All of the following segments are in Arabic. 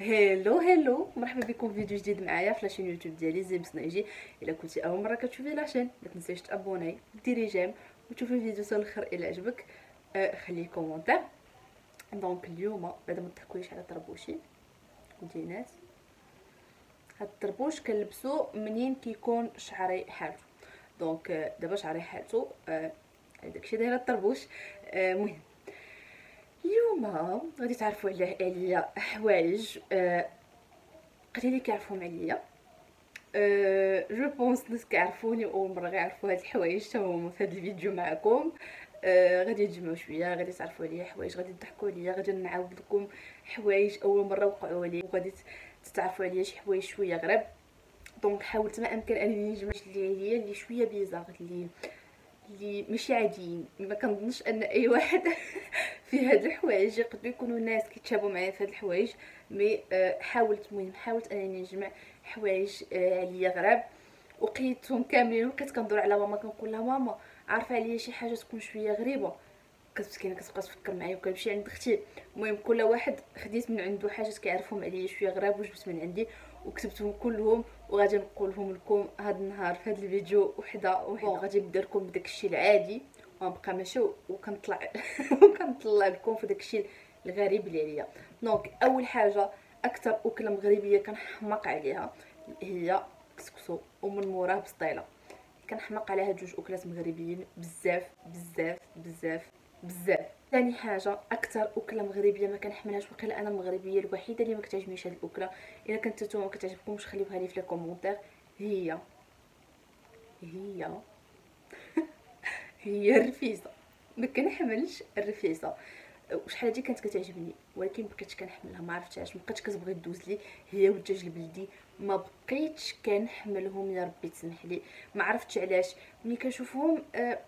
هلو هلو مرحبا بكم في فيديو جديد معايا في لاشين يوتيوب ديالي زي مصنعجي الا كنتي اول مره كتشوفي لاشين ما تنسيش تابوناي ديري جيم وتشوفي الفيديو حتى الآخر الا عجبك آه خليه كومونتير دونك اليوم بعد ما تحكويش على طربوشي ودينات هاد الطربوش كنلبسو منين كيكون شعري حالته دونك آه دابا شعري حالته آه داكشي داير الطربوش آه مهم اليوم غادي تعرفوا على عليا حوايج آه قليلين كيعرفوهم عليا. je pense ناس كيعرفوني اول مرة غيعرفوا هاد الحوايج حتى هما في هاد الفيديو معكم. أه غادي نجمعوا شوية غادي تعرفوا عليا حوايج غادي تضحكوا عليا غادي نعاود لكم حوايج أول مرة وقعوا لي وغادي تتعرفوا عليا شي حوايج شوية غريب donc حاولت ما أمكن أنني نجمع اللي عليا اللي شوية bizarre اللي اللي ماشي عاديين. ما كنظنش أن أي واحد في هاد الحوايج يقدروا يكونوا ناس كيتشابهوا معايا في هاد الحوايج مي آه، حاولت المهم حاولت أنني نجمع حوايج آه، عليا غراب وقيتهم كاملين وبقيت كندور على ماما كنقول لها ماما عارفة عليا شي حاجة تكون شوية غريبة؟ كتمسكينه كتبقى تفكر معايا وكنمشي عند أختي. المهم كل واحد خديت من عنده حاجات كيعرفهم عليا شوية غراب وجبت من عندي وكتبتهم كلهم وغادي نقولهم لكم هذا النهار في هذا الفيديو وحدة وحدة غادي نبدأ لكم بداك الشيء العادي. ونبقى ماشي وكنطلع وكنطلع لكم في داك الشيء الغريب اللي عليا. donc أول حاجة أكثر أكلة مغربية كنحماق عليها هي كسكسو ومن موراه بسطيلة. كنحماق على هاد جوج أكلات مغربيين بزاف بزاف بزاف بزاف. ثاني حاجة أكثر أكلة مغربية ما كنحملهاش وقيلا أنا المغربية الوحيدة اللي ما كتعجبنيش هاد الأكلة. إلا كنت نتوما ما كتعجبكمش خليوها لي في les commentaires هي هي هي الرفيسه ما كنحملش الرفيسه وشحال هادي كانت كتعجبني ولكن بقيت كنحملها ما علاش ما بقيتش كتبغي دوز لي. هي والدجاج البلدي ما بقيتش كنحملهم يا ربي تسمح لي. ما عرفتش علاش. ملي كنشوفهم أه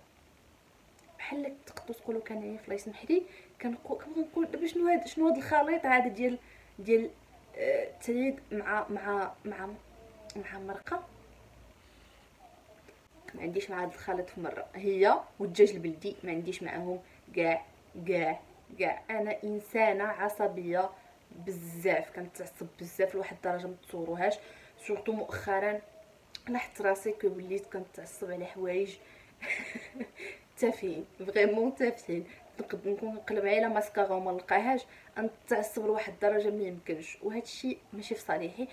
بحال تقدروا تقولوا كان في الله يسمح لي كنقول كنقول دابا شنو هاد شنو هاد الخليط هذا ديال ديال التريد آه مع مع مع مع مرقة؟ ما عنديش مع هاد الخليط في مرة. هي والدجاج البلدي ما عنديش معاهم. كاع كاع كاع أنا إنسانة عصبية بزاف كنتعصب بزاف لواحد الدرجة ما تصوروهاش. surtout مؤخرا لاحظت راسي que وليت كنتعصب على حوايج. تافهين vraiment تافهين. نقد نكون نقلب على ماسكارا وما نلقاهاش. نتعصب لواحد الدرجة ما يمكنش. وهذا الشيء ماشي في صالحي.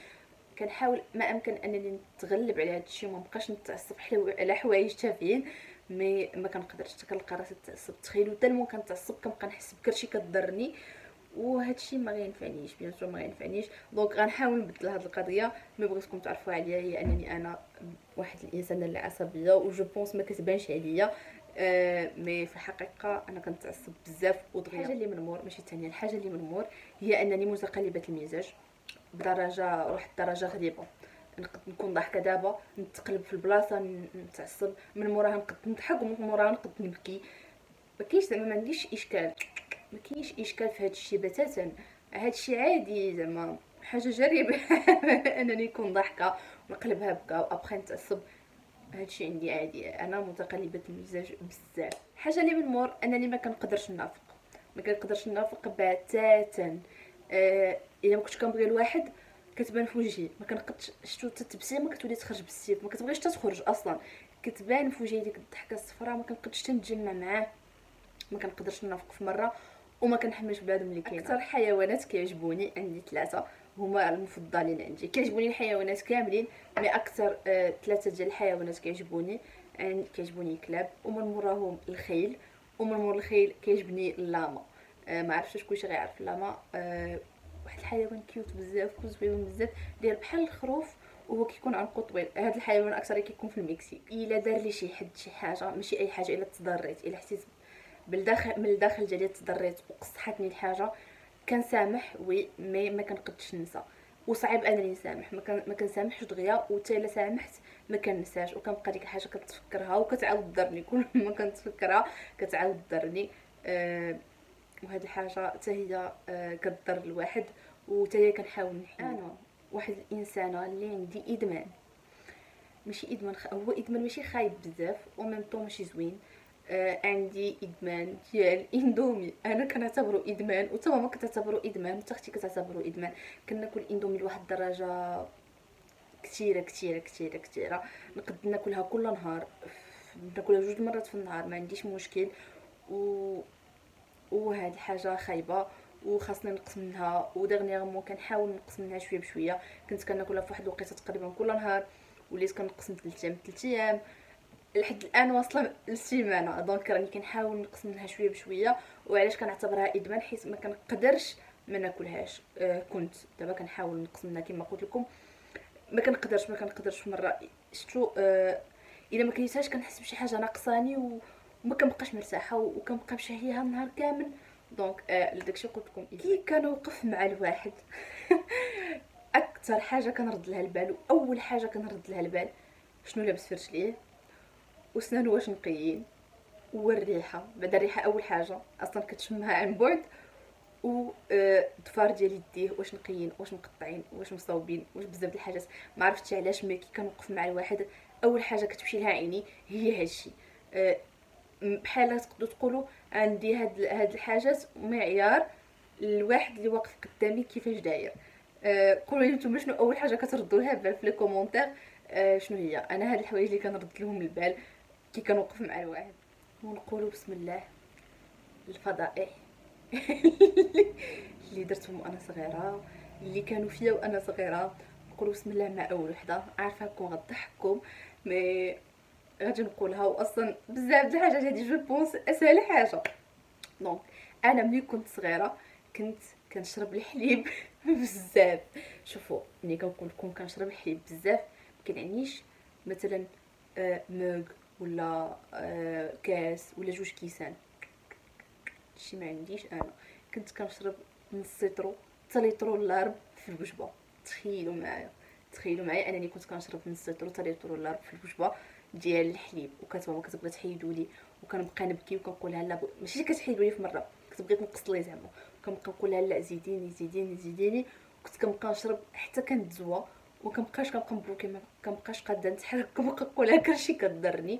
كنحاول ما أمكن أنني نتغلب على هذا الشيء وما نبقاش نتعصب على حوايج تافهين mais ما كنقدرش كنلقى راسي نتعصب تخيلوا tellement كنتعصب كنبقى نحس بكلشي كضرني وهذا الشيء ما غينفعنيش bien sûr ما غينفعنيش. donc غنحاول نبدل هذه القضية. ما بغيتكم تعرفوا عليا هي أنني أنا واحد الانسانه اللي عصبية و je pense ما كتبانش عليا. آه mais في الحقيقة أنا كنتعصب بزاف ودغيا الحاجة اللي من مور ماشي الثانية الحاجة اللي من مور هي أنني متقلبة المزاج. بدرجة واحد الدرجة غريبة. نكون ضاحكه دابا نتقلب في البلاصة نتعصب. من موراها نقد نضحك ومن موراها نقد نبكي. ما كاينش زعما ما عنديش إشكال. ما كاينش إشكال في هذا الشيء بتاتا. هذا الشيء عادي زعما. حاجة جريبة. أنني نكون ضاحكه ونقلبها بكا وأبخي نتعصب. هادشي عندي عادي. أنا متقلبة المزاج بزاف. حاجة اللي من مور أنني ما كنقدرش نافق ما كنقدرش نافق بتاتا. آه إلا ما كنتش كنبغي الواحد كتبان في وجهي. ما كنقدش شتو التبسيمه كتولي تخرج بالسيف. ما كتبغيش تخرج أصلا. كتبان في وجهي ديك الضحكة الصفراء ما كنقدش تنتجمع معاه. ما كنقدرش نافق في مرة وما كنحملش بلادهم اللي كاين. أكثر حيوانات كيعجبوني عندي ثلاثة. هما المفضلين عندي. كيعجبوني الحيوانات كاملين mais أكثر آه ثلاثة ديال الحيوانات كيعجبوني. كيعجبوني الكلاب. ومن موراهم الخيل. ومن مور الخيل كيعجبني اللاما. ما عرفتش كلشي غيعرف. اللاما آه واحد الحيوان cute بزاف وزوين بزاف داير بحال الخروف وهو كيكون عنقو طويل هذا الحيوان أكثر كيكون في المكسيك. إلا دار لي شي حد شي حاجة ماشي أي حاجة إلا تضريت إلا حسيت بالداخل من الداخل ديالي تضريت وقصحتني الحاجة كنسامح وي مي ما كنقدش ننسى. وصعيب أنني نسامح. ما ما كنسامحش دغيا وتا إلا سامحت ما كنساش وكنبقى ديك الحاجة كتفكرها وكتعاود تضرني. كل ما كنتفكرها كتعاود تضرني. أه وهاد الحاجة حتى هي أه كتضر الواحد وتا هي كنحاول أنا واحد الإنسانة اللي عندي إدمان. ماشي إدمان هو إدمان ماشي خايب بزاف وميم طون ماشي زوين. آه عندي إدمان ديال إندومي. أنا كنعتبرو إدمان وتا ماما كتعتبرو إدمان وتا أختي كتعتبرو إدمان. كناكل إندومي لواحد الدرجة كثيره كثيره كثيره كثيره نقد ناكلها كل نهار ناكلها جوج مرات في النهار ما عنديش مشكل. و وهذه حاجة خايبة وخاصني نقص منها. ودغنيغمون كنحاول نقص منها شوية بشوية. كنت كناكلها في واحد الوقيتة تقريبا كل نهار. وليت كنقص من 3 أيام 3 أيام. لحد الآن واصلة للسيمانة. donc راني كنحاول نقص منها شوية بشوية. وعلاش كنعتبرها إدمان؟ حيت ما كنقدرش ما ناكلهاش. آه كنت دابا كنحاول نقص منها كما قلت لكم. ما كنقدرش ما كنقدرش مرة. شتو آه إلا ما كنحس بشي حاجة ناقصاني وما كنبقاش مرتاحه وكنبقى مشهيها النهار كامل. donc آه لداكشي قلت لكم كي كنوقف مع الواحد. أكثر حاجة كنرد لها البال واول حاجة كنرد لها البال شنو لابس في رجليه وسنانو واش نقيين؟ والريحه بعد الريحة أول حاجة. أصلا كتشمها عن بعد. و الضفار ديال يديه. واش نقيين؟ واش مقطعين؟ واش مصاوبين؟ واش بزاف د الحاجات. ما عرفتش علاش ملي كنوقف مع الواحد أول حاجة كتمشي لها عيني هي هادشي. أه بحال تقدروا تقولوا عندي هاد هاد الحاجات معيار الواحد اللي واقف قدامي كيفاش داير. أه قولوا لي نتوما شنو أول حاجة كتردوا لها بال في les commentaires؟ أه شنو هي؟ أنا هاد الحوايج اللي كنرد لهم البال كي كنوقف مع الواحد. ونقولوا بسم الله. الفضائح. اللي درتهم وأنا صغيرة اللي كانوا فيا وأنا صغيرة. نقولوا بسم الله مع أول وحدة. عارفة كون غضحكم mais غادي نقولها. واصلا بزاف د الحاجات هادي je pense أسهل حاجة. donc أنا ملي كنت صغيرة كنت كنشرب الحليب بزاف. شوفوا ملي كنقول لكم كنشرب الحليب بزاف كنعنيش مثلا آه mug ولا آه كاس ولا جوج كيسان. شي ما عنديش أنا. كنت كنشرب نص لترو حتى لترو لارب في الوجبة. تخيلوا معايا. تخيلوا معايا أنني كنت كنشرب نص لتر حتى لتر لارب في الوجبة. ديال الحليب وكانت ماما كتبغي تحيدوا لي وكنبقى نبكي وكنقول لها لا ماشي كتحيدوا لي في مرة كتبغي تنقص لي زعما كنبقى نقول لها لا زيديني زيديني زيديني كنت كنبقى نشرب حتى كنتزوى وكنبقاش كنبقى مبروكي ما كنبقاش قاده نتحرك كنبقى نقولها كرشي كضرني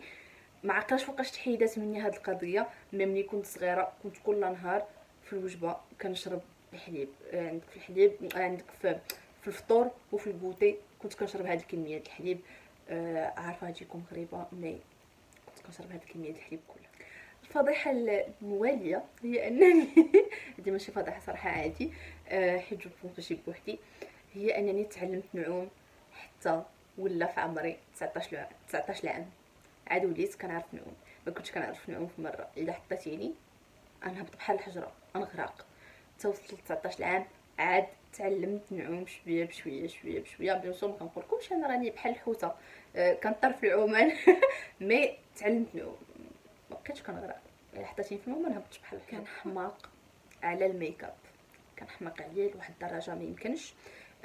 ما عقلاش فوقاش تحيدات مني هاد القضية مي ملي كنت صغيرة كنت كل نهار في الوجبة كنشرب الحليب عندك في الحليب عندك في الفطور وفي البوتي كنت كنشرب هاد الكمية الحليب. آه عارفة غتجيكم غريبه mais كنت كنشرب هاد ديال الحليب كلها. الفضيحة الموالية هي أنني هذه ماشي فضيحة صراحة عادي. آه حيت جبت ماشي بوحدي. هي أنني تعلمت نعوم حتى ولا في عمري 19 عام 19 عام عاد وليت كنعرف نعوم. ما كنتش كنعرف نعوم في مرة. إلا حطيتيني نهبط بحال الحجرة. نغرق توصلت ل 19 عام عاد تعلمت نعوم شوية بشوية شوية بشوية. bien sûr ما كنقولكمش أنا راني بحال الحوتة. أه كنطر في العومان mais تعلمت نعوم. ما بقيتش كنغرق. الا حطيتيني في الماء ما نهبطش بحال كنحماق على ال make up. كنحماق عليه لواحد الدرجة ما يمكنش.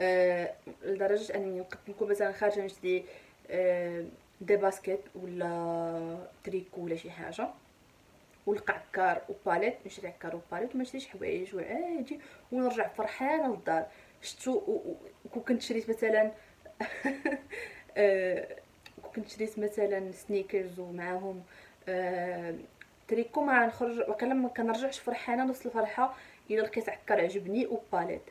أه لدرجة أنني نقدر نكون مثلا خارجة نشري أه des baskets ولا تريكو ولا شي حاجة. ولقى عكار و palette نشري عكار و palette وما نشريش حوايج وعادي ونرجع فرحانة للدار. شتو كون كنت شريت مثلا آه، كنت شريت مثلا sneakers ومعاهم آه، تريكو ما نخرج وقيلا ما كنرجعش فرحانة نفس الفرحة إلا لقيت عكار عجبني و palette.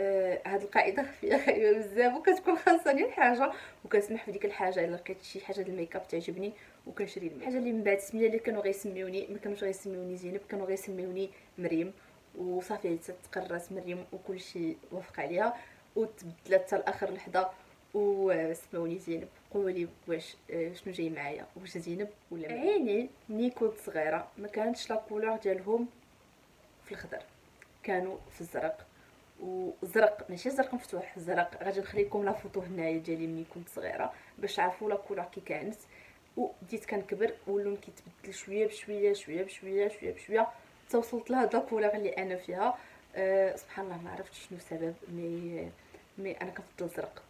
آه هاد القاعدة خفية خايبه بزاف وكتكون خاصني الحاجة وكنسمح في ديك الحاجة. إلا لقيت شي حاجة ديال ال make up تعجبني وكنشري الحاجة اللي من بعد السميه اللي كانوا غيسميوني ما كانوش غيسميوني زينب كانوا غيسميوني مريم. وصافي تقرات مريم وكلشي وافق عليها وتبدلت حتى لآخر لحظة وسموني زينب. قولوا لي واش آه، شنو جاي معايا؟ واش زينب ولا عيني ملي كنت صغيرة. ما كانتش la couleur ديالهم في الخضر. كانوا في الزرق. وزرق ماشي زرق مفتوح زرق. غادي نخلي لكم la photo هنايا ديالي ملي كنت صغيرة باش تعرفوا la couleur كي كانت. وبديت كنكبر واللون كيتبدل شوية بشوية شوية بشوية شوية بشوية. توصلت لهاد la couleur اللي أنا فيها. أه سبحان الله ما عرفتش شنو السبب مي مي أنا كنفضل الزرق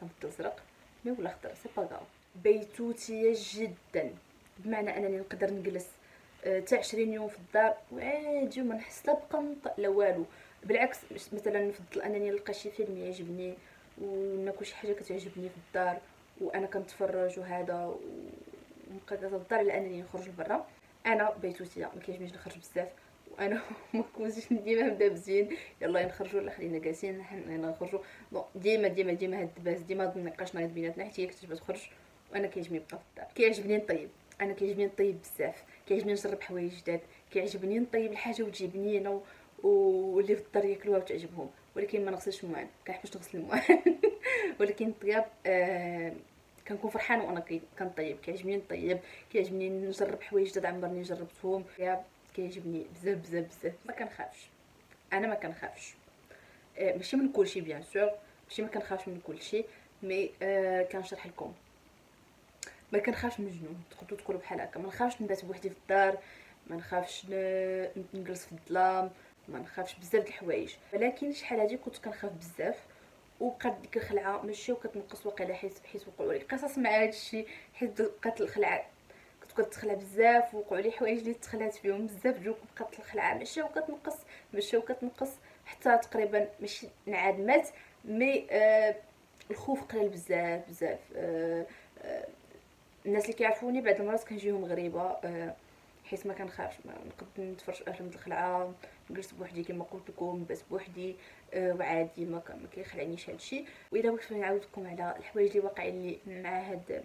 كنفضل الزرق mais ولا خضر c'est pas بيتوتية جدا. بمعنى أنني نقدر نجلس حتى أه 20 يوم في الدار. وعادي وما نحس لا بقنط لا والو. بالعكس مثلا نفضل أنني نلقى شي فيلم يعجبني وناكل شي حاجة كتعجبني في الدار وأنا كنتفرج وهذا ونبقى كنهضر على أنني نخرج لبرا. أنا بيتوتيه ما كيعجبنيش نخرج بزاف وأنا ما كنتش ديما نبدا بزين يلا نخرجوا ولا خلينا جالسين نخرجوا. ديما ديما ديما هاد الدباس ديما هاد النقاش نايض بيناتنا حتى هي كتبغي تخرج وأنا كيعجبني نبقى في الدار. كيعجبني نطيب أنا كيعجبني نطيب بزاف. كيعجبني نجرب حوايج جداد كيعجبني نطيب الحاجة وتجي بنينه واللي في الدار ياكلوها وتعجبهم ولكن ما نغسلش الماعن كنحبش نغسل الماعن ولكن الطياب آه كنكون فرحان وأنا كنطيب كيعجبني نطيب كيعجبني نجرب حوايج جداد عمرني جربتهم. الطياب كيعجبني بزاف بزاف بزاف. ما كنخافش. أنا ما كنخافش. آه ماشي من كلشي bien sûr. ماشي ما كنخافش من كلشي mais آه كنشرح لكم. ما كنخافش من الجنون تقدروا تقولوا بحال هكا. ما نخافش نبات بوحدي في الدار ما نخافش نجلس في الظلام. ما نخافش بزاف د الحوايج. ولكن شحال هادي كنت كنخاف بزاف وبقات ديك الخلعه ماشي وكتنقص واقيلا حيت حيت وقعوا لي. قصص مع هادشي حيت بقات الخلعة. كنت كتخلع بزاف وقعوا لي حوايج اللي تخلعت فيهم بزاف جوك بقات الخلعة. ماشي وكتنقص ماشي وكتنقص. حتى تقريبا ماشي انعدمت مي آه الخوف قليل بزاف بزاف. آه آه الناس اللي كيعرفوني بعض المرات كنجيهم غريبة. آه حيت ما كنخافش ما نقد نتفرج افلام الخلعة نجلس بوحدي كما قلت لكم بس بوحدي آه وعادي ما كيخلعنيش هادشي وإذا بغيت نعاود لكم على الحوايج اللي واقعين لي مع هاد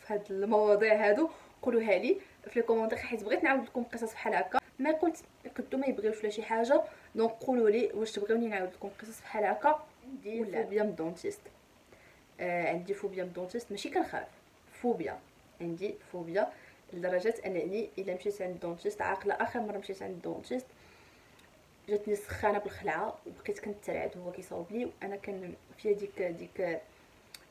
في هاد المواضيع هادو قولوها لي في ال commentaires حيت بغيت نعاود لكم قصص بحال هكا. mais قلت يقدو ما يبغيوش ولا شي حاجة donc قولوا لي واش تبغيوني نعاود لكم قصص بحال هكا. عندي فوبيا من ال dentiste. آه عندي فوبيا من ال dentiste. ماشي كنخاف فوبيا. عندي فوبيا. لدرجة أنني إلا مشيت عند ال dentiste عاقلة آخر مرة مشيت عند ال dentiste جاتني سخانه بالخلعة وبقيت كنترعد هو كيصاوب لي وأنا كان فيها ديك ديك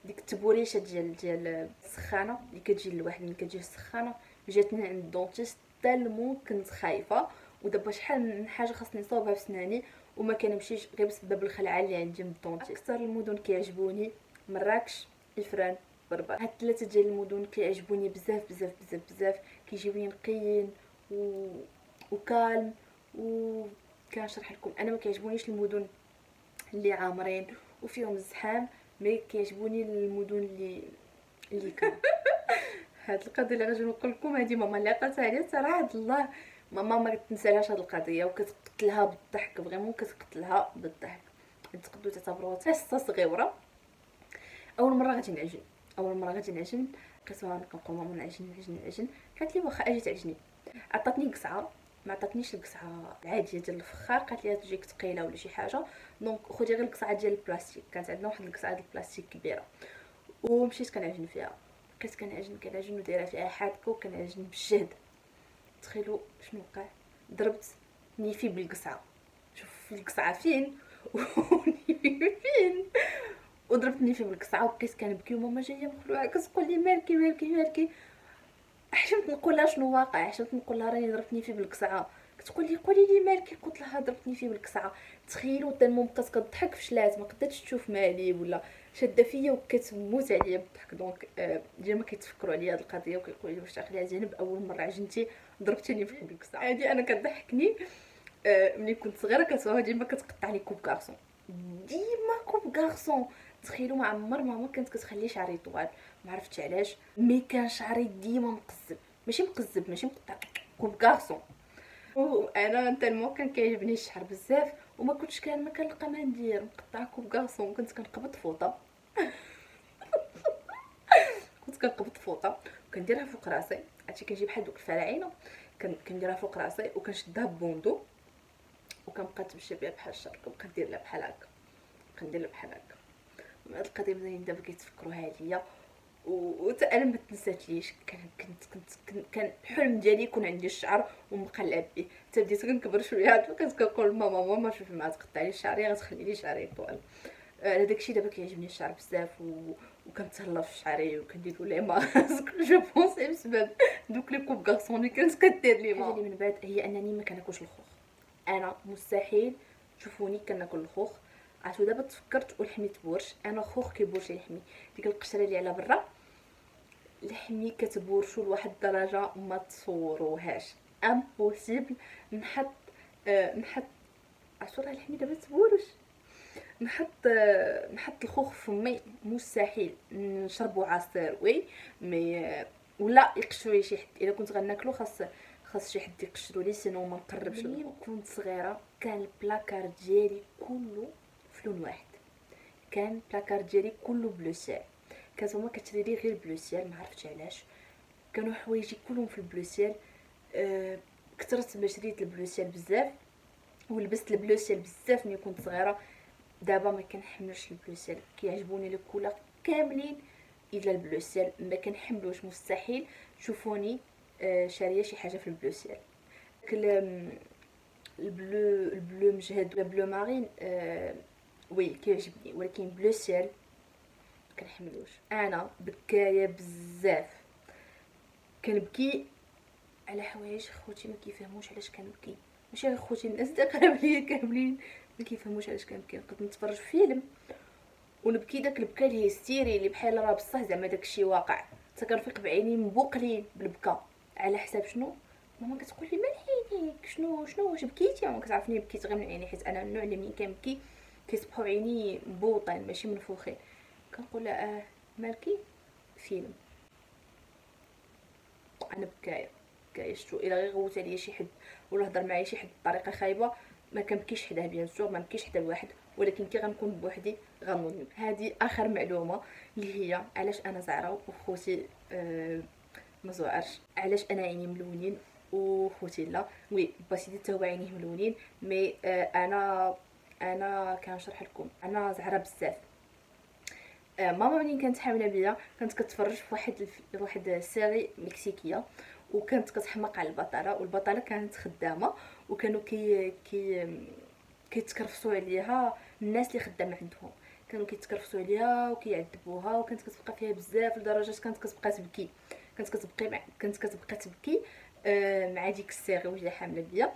ديك التبوريشه ديال ديال السخانة اللي كتجي لواحد ملي كتجي السخانة جاتني عند ال dentiste tellement كنت خايفة ودابا شحال من حاجة خاصني نصاوبها في سناني وما كنمشيش غير بسبب الخلعة اللي عندي من ال dentiste أكثر المدن كيعجبوني مراكش إفران. بربر. هاد ثلاثة ديال المدن كيعجبوني بزاف بزاف بزاف بزاف. كيجيوني نقيين و و calme و كنشرح لكم. أنا ما كيعجبونيش المدن اللي عامرين وفيهم الزحام mais كيعجبوني المدن اللي اللي كان هاد القضية اللي غادي نقول لكم هذه ماما اللي عطاتها لي صراحة الله ماما ما كتنسالهاش هاد القضية وكتقتلها بالضحك. vraiment كتقتلها بالضحك. تقدروا تعتبروها حصة صغيرة. أول مرة غادي نعجن أول مرة غادي نعجن كنسمع كنقول ماما نعجن نعجن نعجن قالت لي واخا أجي تعجني عطاتني قصعة ما عطاتنيش القصعة العادية ديال الفخار قالت لي تجيك ثقيله ولا شي حاجة. donc خدي غير القصعة ديال البلاستيك كانت عندنا واحد القصعة ديال البلاستيك كبيرة. ومشيت كنعجن فيها. بقيت كنعجن كنعجن ودايرة فيها حادكه وكنعجن بالجهد تخيلوا شنو وقع؟ ضربت نيفي بالقصعة. شوف القصعة فين؟ ونيفي فين؟ وضربت نيفي بالقصعه وبقيت كنبكي وماما جاية مخلوعه كتقول لي مالكي مالكي مالكي. حشمت نقول لها شنو واقع؟ حشمت نقول لها راني ضربت نيفي بالقصعه كتقول لي قولي لي مالك قلت لها ضربت نيفي بالقصعه تخيلوا tellement بقات كضحك فشلات ما قدرتش تشوف مالي ولا شادة فيا وكتموت عليا بالضحك. donc آه، ديما كيتفكروا عليا هاد القضية وكيقولوا لي واش عقلي زينب اول مرة عجنتي ضربتي نيفي بالقصعه هادي أنا كضحكني آه، ملي كنت صغيرة كتبقى ديما كتقطع لي coupe garçon. ديما coupe garçon. تخيلوا ما عمر ماما كانت كتخلي شعري طوال. ما عرفتش علاش. mais كان شعري ديما مقزب. ماشي مقزب ماشي مقطع coupe garçon. وأنا tellement كان كيعجبني الشعر بزاف وما كنتش كان ما كنلقى ما ندير مقطع كوب كارسون. كنت كنقبض فوطة. كنت كنقبض فوطة. وكنديرها فوق راسي. عرفتي كنجيب بحال دوك الفراعنة. كنديرها فوق راسي وكنشدها بوندو وكنبقى تمشي بها بحال الشر كنبقى ندير لها بحال هكا. كندير لها بحال هكا. القضية مزيان دابا كيتفكروها ليا وتا أنا ما تنساتليش. كان كنت كنت كان الحلم ديالي يكون عندي الشعر ومقلب به حتى بديت كنكبر شوية كنت كنقول ماما ماما شوفي ما تقطع لي شعري غتخلي لي شعري طوال. على آه داكشي دابا كيعجبني الشعر بزاف و... وكنتهلا في شعري وكندير ليه masque je pense بسبب دوك les coupes garçon اللي كانت كدير لي ماما من بعد هي أنني ما كناكلش الخوخ. أنا مستحيل تشوفوني كناكل الخوخ. عرفتو دابا تفكرت ولحمي تبورش أنا خوخ كيبورش لحمي. ديك القشره اللي على برا لحمي كتبورشو لواحد الدرجة ما تصوروهاش. impossible نحط آه نحط عرفتو راه لحمي دابا تبورش. نحط آه نحط الخوخ في فمي مستحيل. نشربو عصير oui mais آه ولا يقشرو لي شي حد. إلا كنت غناكلو خاص خاص شي حد يقشرو لي sinon ما نقربش. كنت صغيرة كان البلاكار ديالي كله في لون واحد. كان البلاكار ديالي كله bleu ciel كانت ماما كتشري لي غير bleu ciel ما عرفتش علاش. كانوا حوايجي كلهم في ال bleu ciel أه كثرت ما شريت ال bleu ciel بزاف ولبست ال bleu ciel بزاف ملي كنت صغيرة. دابا ما كنحملش ال bleu ciel كيعجبوني couleurs كاملين إلا ال bleu ciel ما كنحملوش مستحيل. تشوفوني آه شارية شي حاجة في ال bleu ciel ال bleu ال bleu مجهد ولا bleu marine آه oui كيعجبني ولكن bleu ciel كنحملوش. أنا بكاية بزاف. كنبكي على حوايج خوتي ما كيفهموش علاش كنبكي. ماشي غير خوتي الناس اللي ليا كاملين ما كيفهموش علاش كنبكي. نقدر نتفرج فيلم ونبكي داك البكا الهستيري اللي بحال راه بصح زعما داكشي واقع. حتى كنفيق بعيني مبوقلين بالبكا على حساب شنو؟ ماما كتقول لي مالحينيك شنو؟ شنو واش بكيتي؟ ماما كتعرفني بكيت غير من عيني حيت أنا النوع اللي ملي كنبكي. كيصبحوا عيني مبوطين ماشي منفوخين كنقول آه مالكي؟ فيلم. أنا بكاية بكاية شتو إلا غير غوت عليا شي حد ولا هضر معايا شي حد بطريقة خايبة ما كنبكيش حداه bien sûr ما نبكيش حتى لواحد ولكن كي غنكون بوحدي غنوض هذه آخر معلومة اللي هي علاش أنا زعرة وخوتي آه ما زعرش علاش أنا عيني ملونين وخوتي لا. oui أسيدي حتى عينيه ملونين mais آه أنا أنا كنشرح لكم. أنا زعرة بزاف. آه ماما ملي كانت حاملة بيا؟ كانت كتفرج في واحد الف... واحد série مكسيكية وكانت كتحماق على البطله والبطله كانت خدامة وكانوا كي كي كيتكرفسوا عليها الناس اللي خدامة عندهم. كانوا كيتكرفسوا عليها وكيعذبوها وكانت كتبقى فيها بزاف لدرجة كانت كتبقى تبكي. كانت كتبقى. كانت كتبقى تبكي آه مع ديك السيري وجدي حاملة بيا.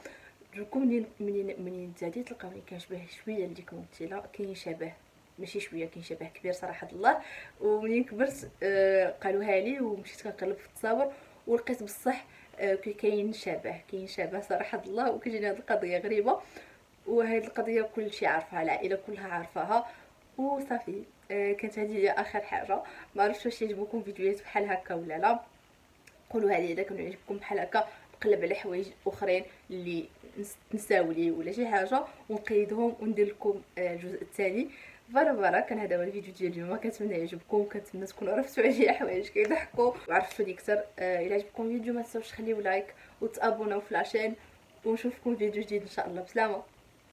دوكو منين منين منين تزاديت تلقاوني كنشبه شوية لديك الممثلة. كاين شبه ماشي شوية كاين شبه كبير صراحة الله. ومنين كبرت آه قالوها لي ومشيت كنقلب في التصاور ولقيت بصح آه كاين شبه كاين شبه صراحة الله. وكتجيني هاد القضية غريبة. وهاد القضية كلشي عارفها العائلة كلها عارفاها. وصافي آه كانت هذه هي آخر حاجة. ما عرفتش واش يعجبكم فيديوهات بحال هكا ولا لا. قولوا هذه إذا كانوا يعجبكم بحال هكا. نقلب على حوايج أخرين اللي نساو لي ولا شي حاجة ونقيدهم وندير لكم آه الجزء الثاني voilà voilà كان هذا هو الفيديو ديال اليوم. كنتمنى يعجبكم كنتمنى تكونوا عرفتوا على حوايج كيضحكوا وعرفتوا لي أكثر. آه إلى عجبكم الفيديو ما تنساوش تخليو like وتابوناو في la chaîne ونشوفكم فيديو جديد إن شاء الله. بسلامة.